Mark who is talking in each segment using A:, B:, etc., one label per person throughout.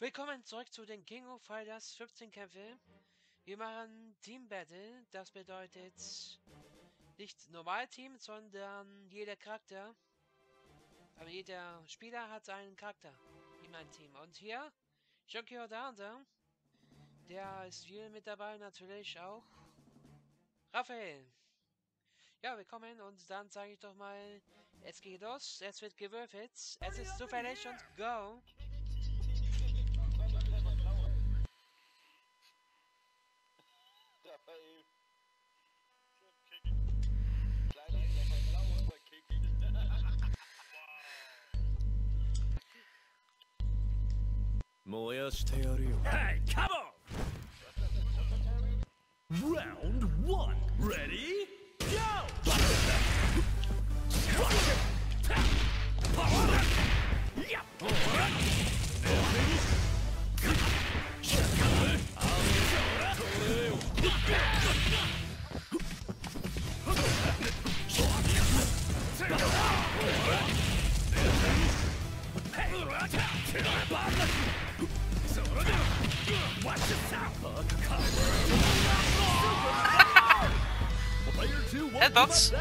A: Willkommen zurück zu den King of Fighters 15 Kämpfe. Wir machen Team Battle. Das bedeutet nicht Normalteam, sondern jeder Charakter. Aber jeder Spieler hat einen Charakter in meinem Team. Und hier, Jockey Odanda, der ist viel mit dabei, natürlich auch. Raphael. Ja, willkommen und dann sage ich doch mal, es geht los, es wird gewürfelt, es ist zufällig und go! thoughts?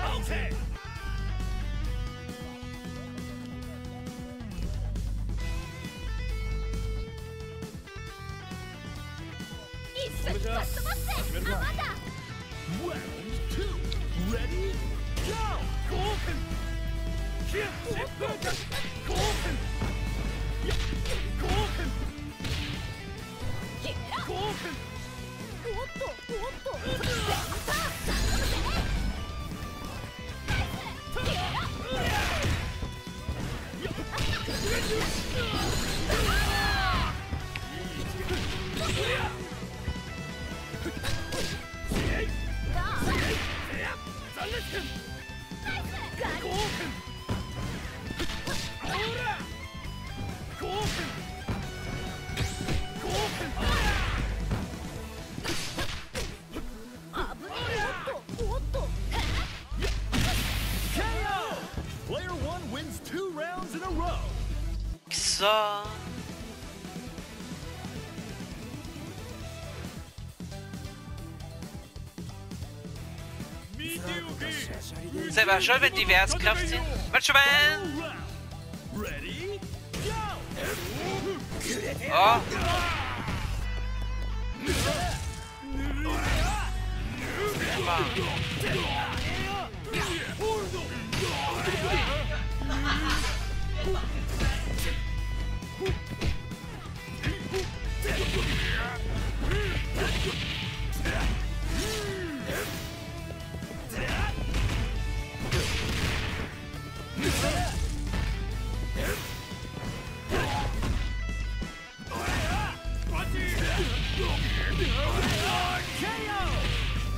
A: War schon, wenn. Manchmal.
B: Round. Ready? Go!
A: Oh.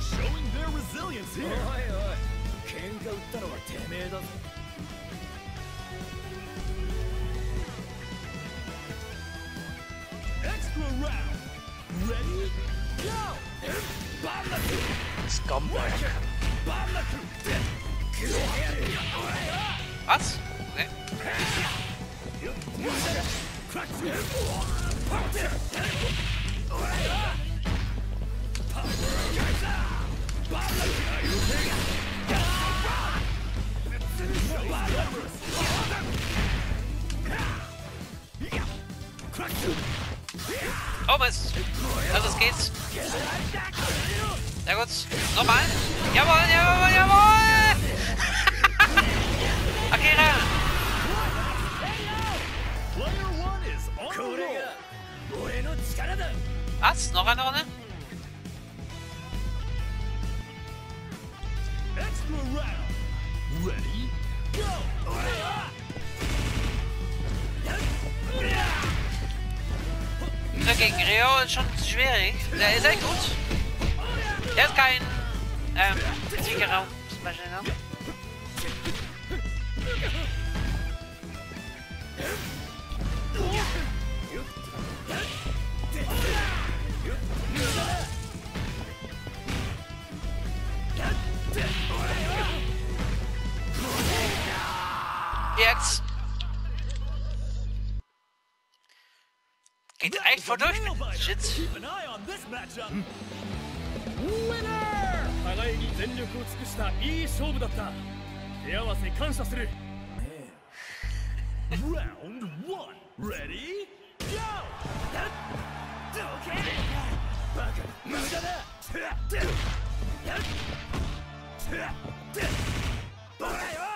B: Showing their resilience here. Extra round. Ready? Go!
A: Scumbag. Was? Okay.
B: Eh?
A: Oh Mist. Also es geht's. Na gut. Nochmal. Jawohl, jawohl, jawohl. Akira.
C: Okay,
A: Was? Noch eine Runde?
B: Ready? Go!
A: Gegen Rio ist schon schwierig. Der ist echt gut. Der ist kein ähm, Siegerraum zum? jetzt.
D: Geht eigentlich voll durch mit Shit.
B: Round one. Ready? Go! Okay. バカ無駄だバカよ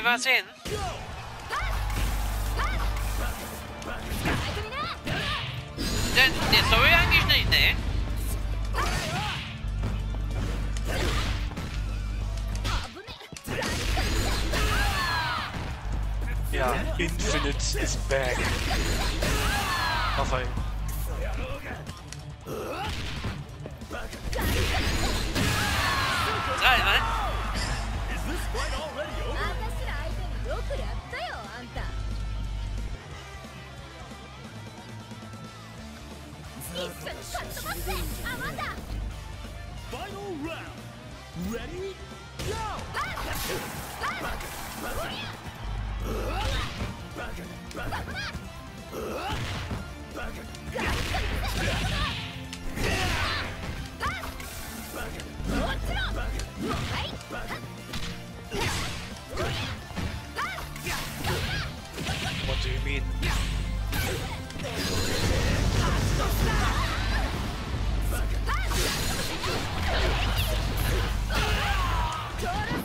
E: drive us
D: in? Denn der Story eigentlich nicht, ne?
F: Ja, Infinite is back. Raphael.
D: Drei, ne?
B: Final round. Ready? Go!
G: Back! Back! Back! Back! Daughter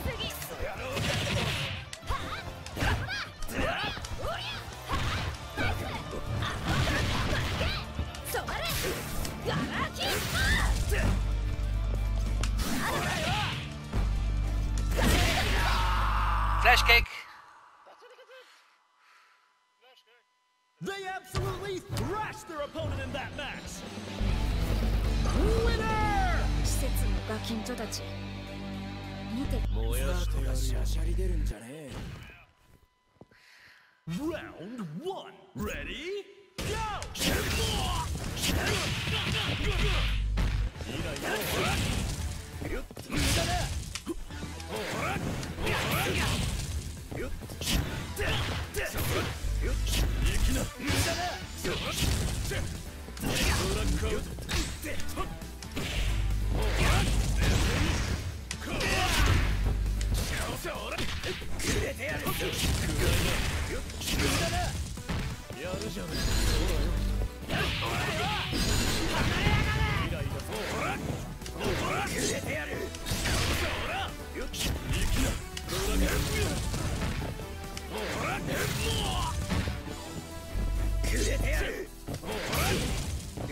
B: Round one. Ready?
G: るじゃよよ
B: くれてやる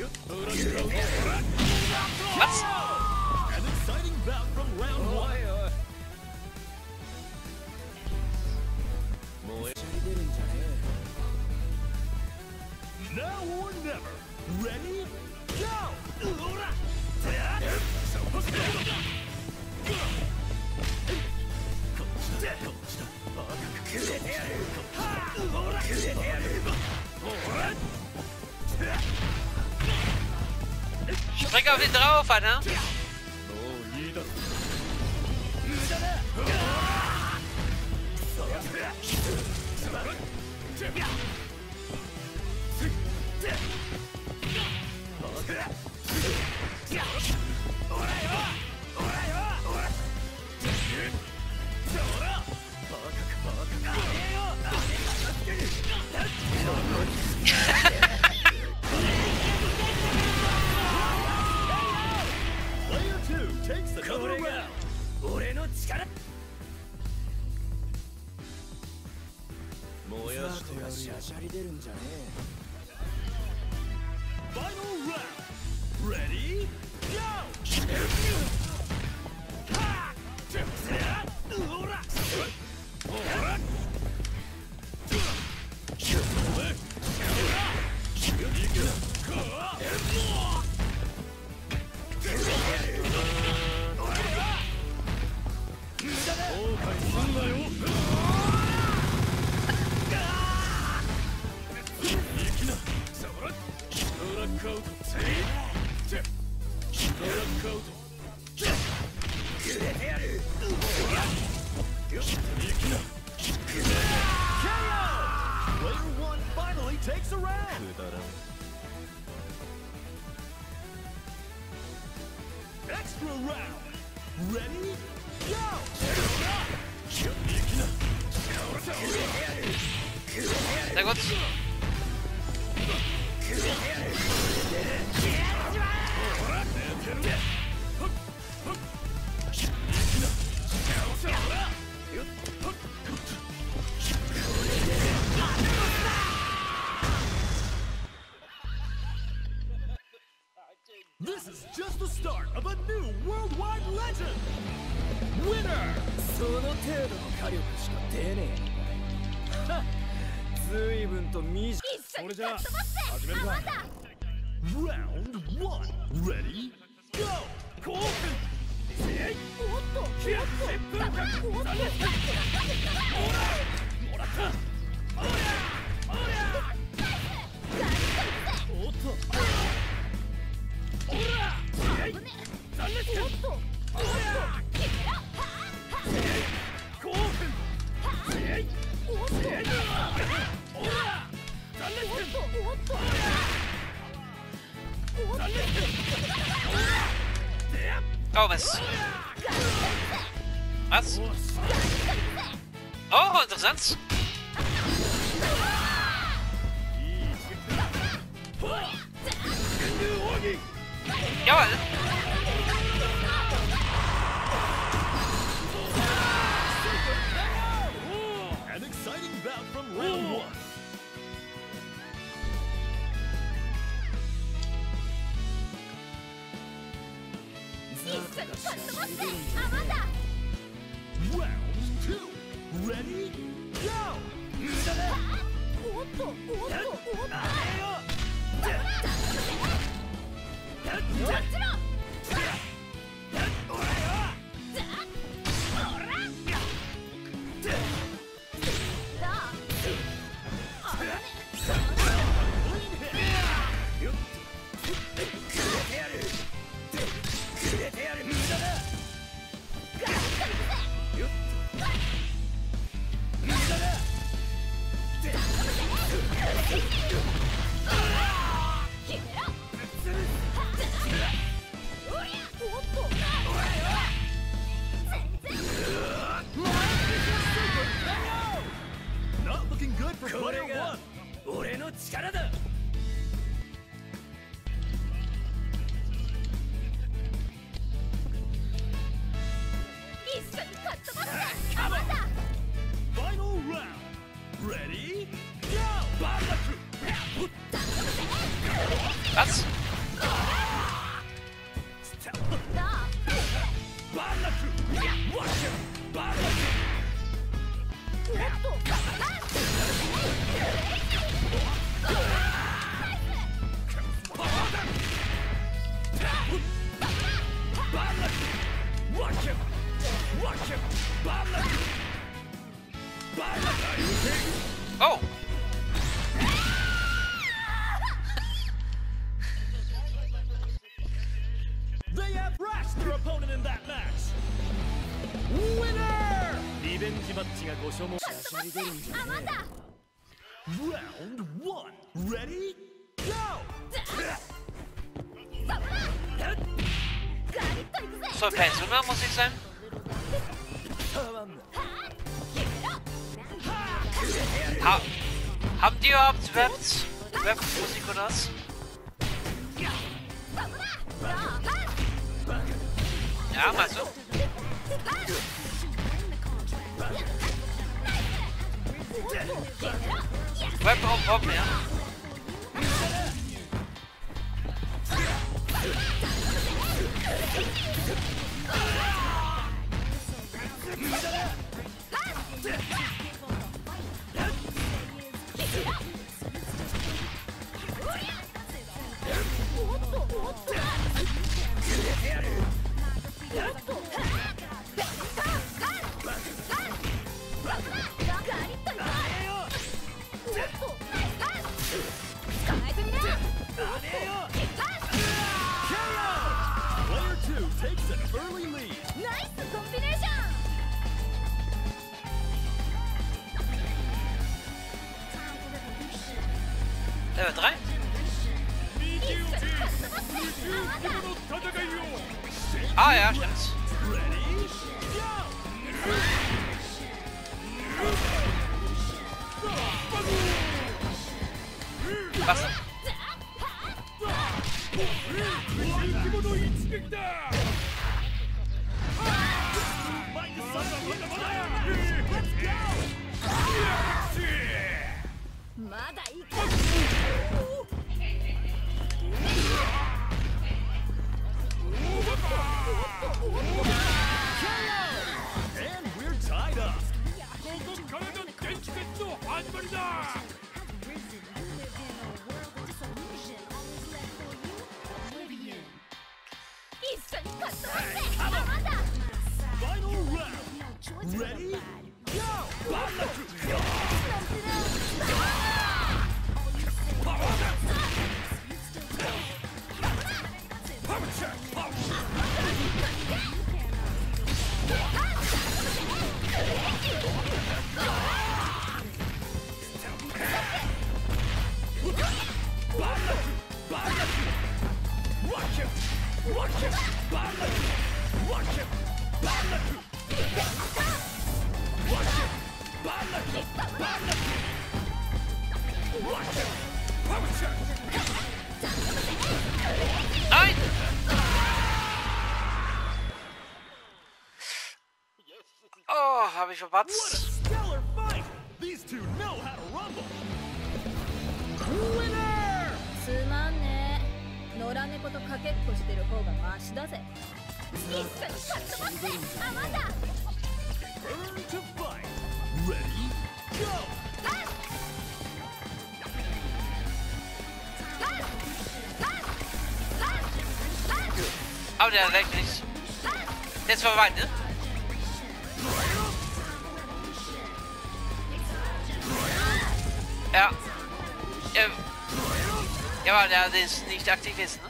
E: よっ
B: or never. Ready? Regardez Draufan, hein Tego
D: Was? Was? Oh, interessant. ich verpatzt. Aber der reicht nicht. Der ist vorbei, ne? Ja. Ähm. Ja, aber der, ist nicht aktiv ist, ne?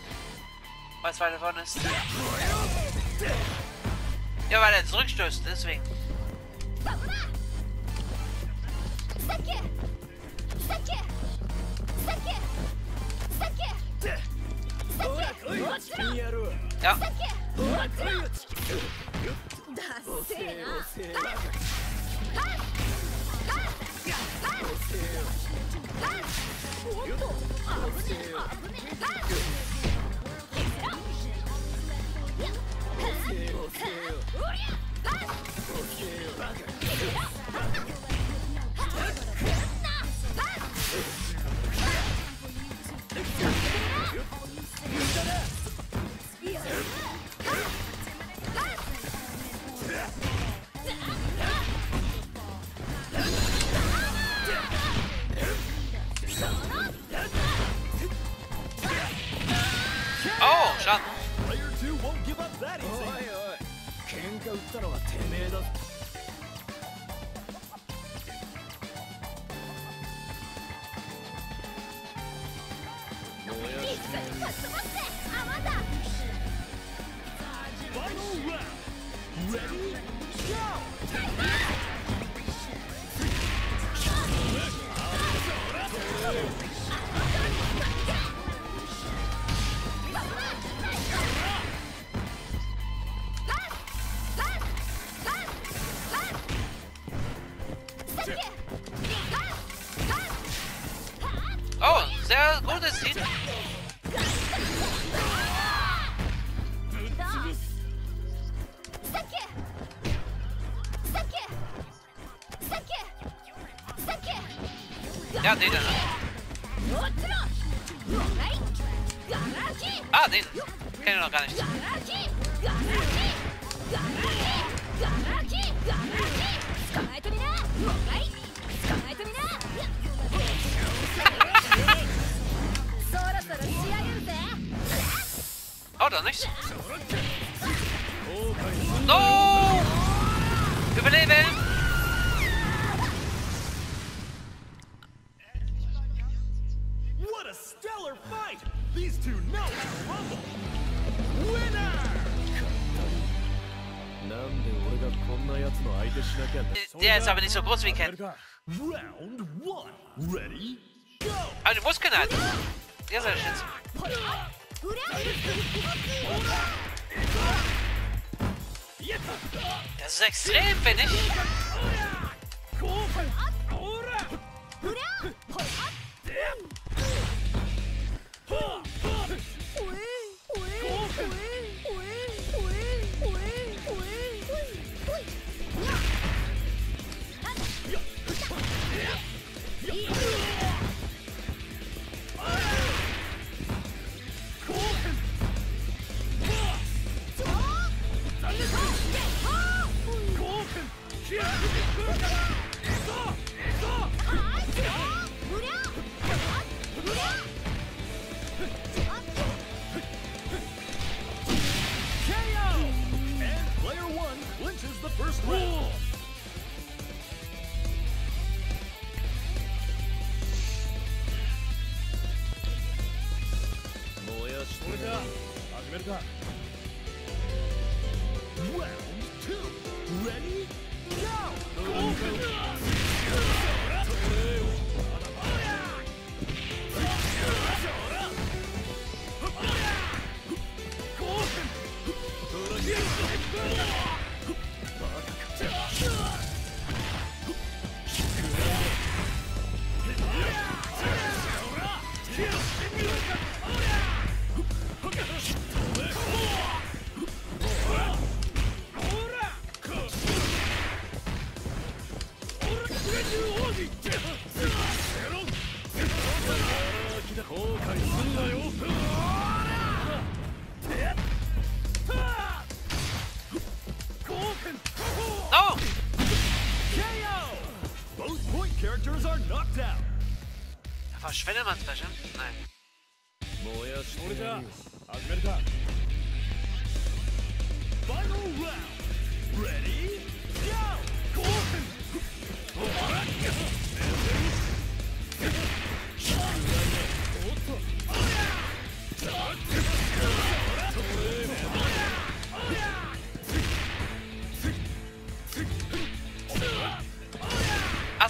D: Was weiter vorne ist. Ja, weil er zurückstößt, deswegen. Ja. Der ist aber nicht so groß wie Ken. Aber du musst genannt. Der ist ein Das ist extrem, finde ich.
B: Round two. Ready? Move.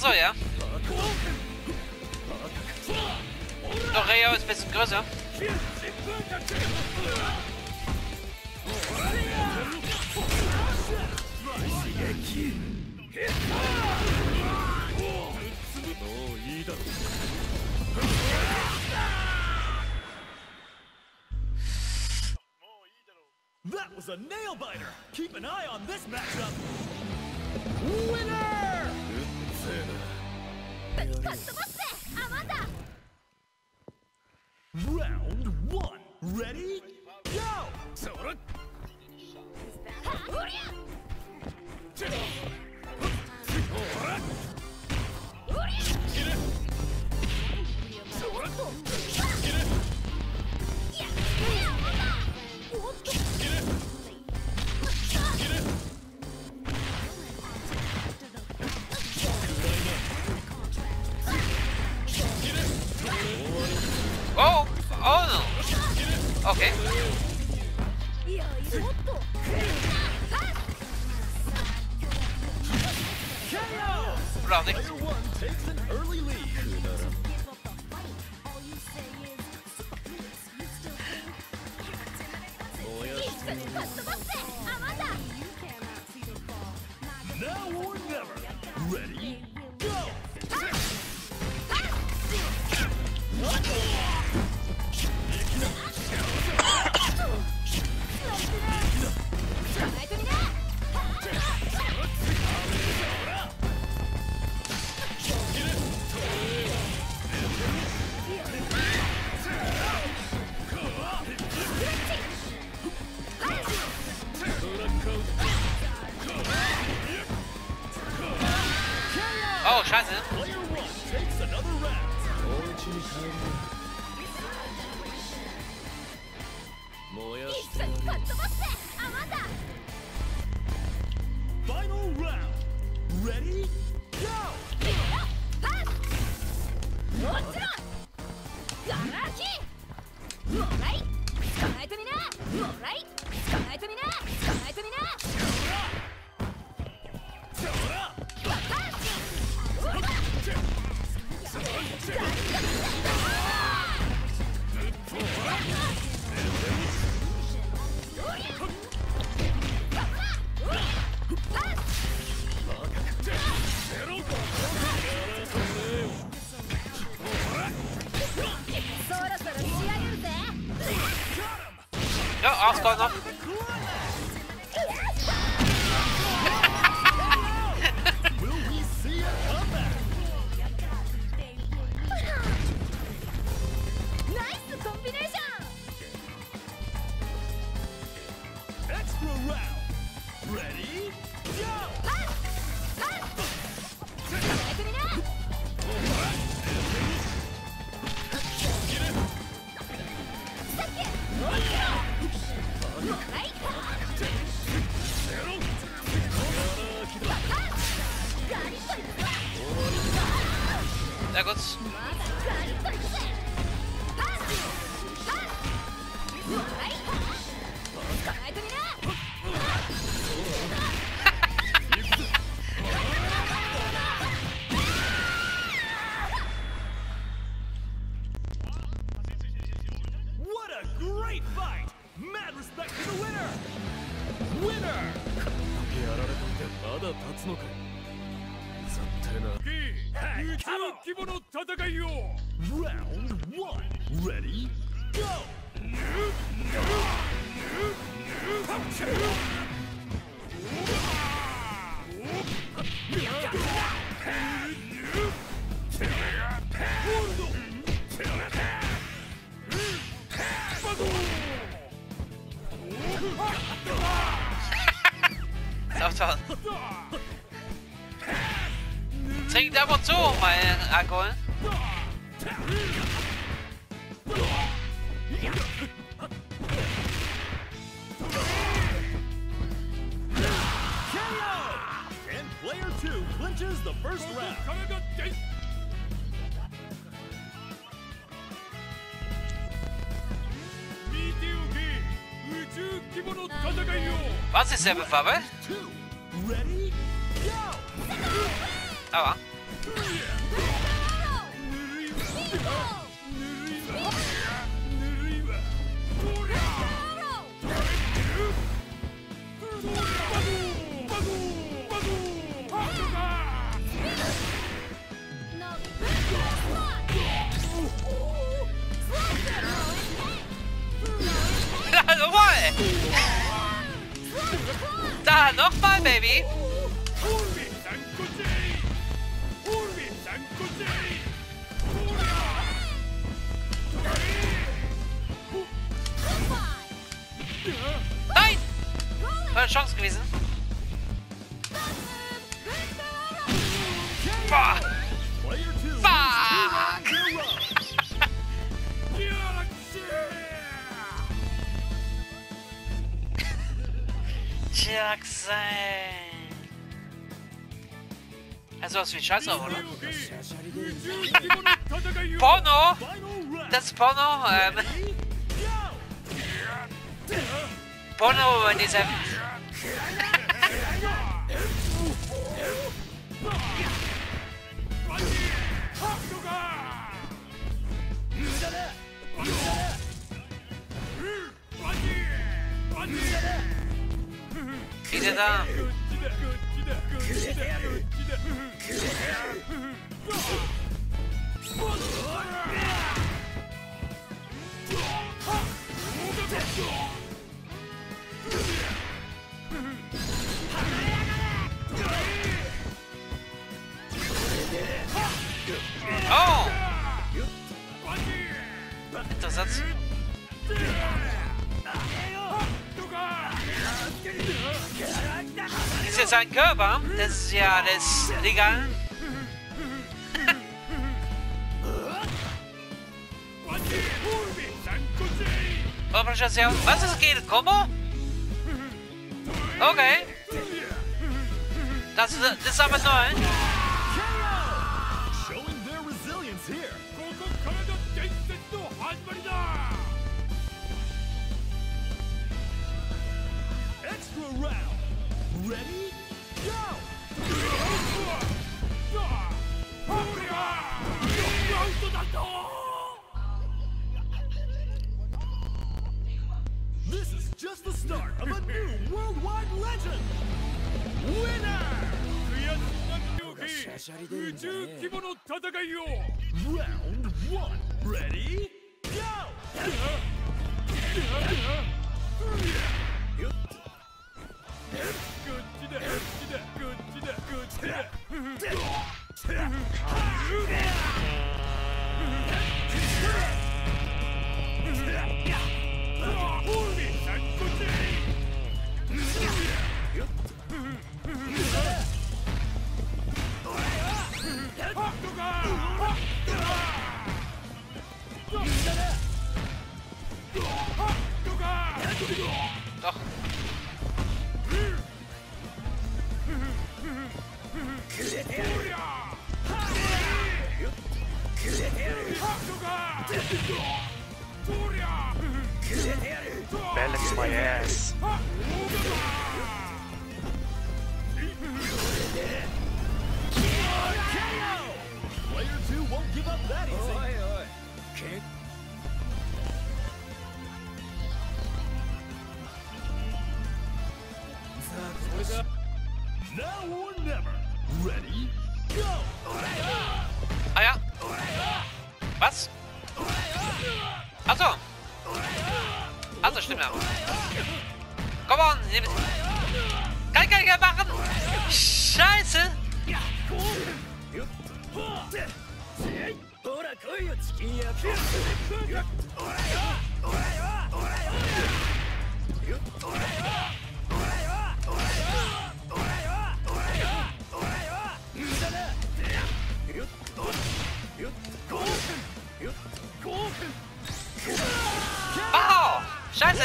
D: so, ja. Doch, ja, ist ein bisschen größer.
B: That was a nail biter. Keep an eye on this matchup. Winner! Round 1 Ready? scheiße.
E: Ready? Go!
D: ze wywały? Ała.
E: What?
B: Da, nochmal, Baby. Nein! War eine Chance gewesen. Boah!
E: Jak
B: sein. Also was wie Scheiße, oder? Porno! Das ist てたく seinen Körper. Das ist ja alles legal.
H: Was ist geht? Combo? Okay. Das ist, das ist aber neu.
B: Ready?
C: 宇宙規模の戦いを
B: Round 1 Ready?
F: Balance my ass.
B: Player two won't give up that easy.
C: Oi, oi. Kick.
B: Now
H: Ah ja. Was? Achso. Also stimmt ja. Komm on. nehm- Kann ich gar nicht machen. Scheiße. Scheiße!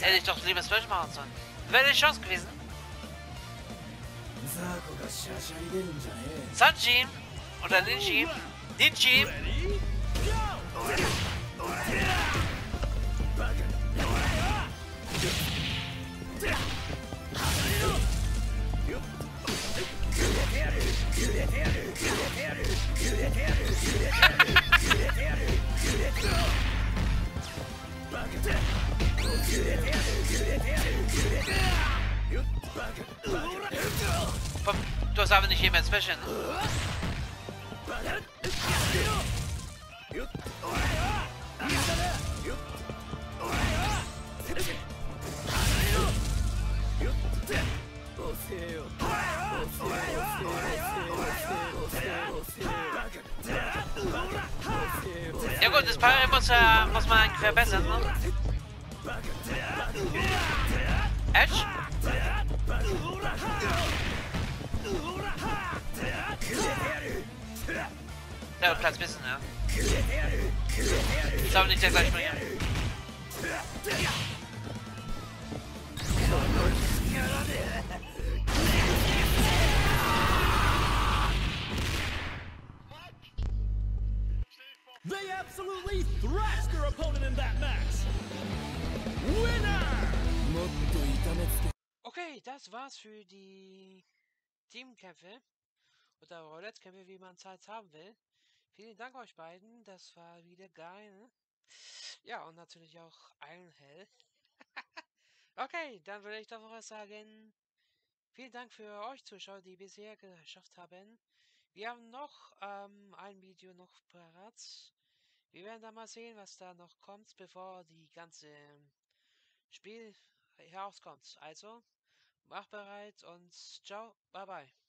H: Hätte ich doch lieber Smash machen sollen. Wäre eine Chance gewesen. Sanji! Oder Ninji! Ninji! Du hast aber nicht jemand Special. Ja gut, das Parry muss, äh, muss man verbessern. Ne? Edge? Ja, Platz bisschen, ja. Ist aber nicht der gleiche Springer.
B: absolutely thrashed their opponent in that match. Winner!
A: Okay, das war's für die Teamkämpfe oder Roulette-Kämpfe, wie man Zeit halt haben will. Vielen Dank euch beiden, das war wieder geil. Ja, und natürlich auch Einhell. okay, dann würde ich doch noch was sagen, vielen Dank für euch Zuschauer, die bisher geschafft haben. Wir haben noch ähm, ein Video noch parat. Wir werden dann mal sehen, was da noch kommt, bevor die ganze Spiel herauskommt. Also, mach bereit und ciao, bye bye.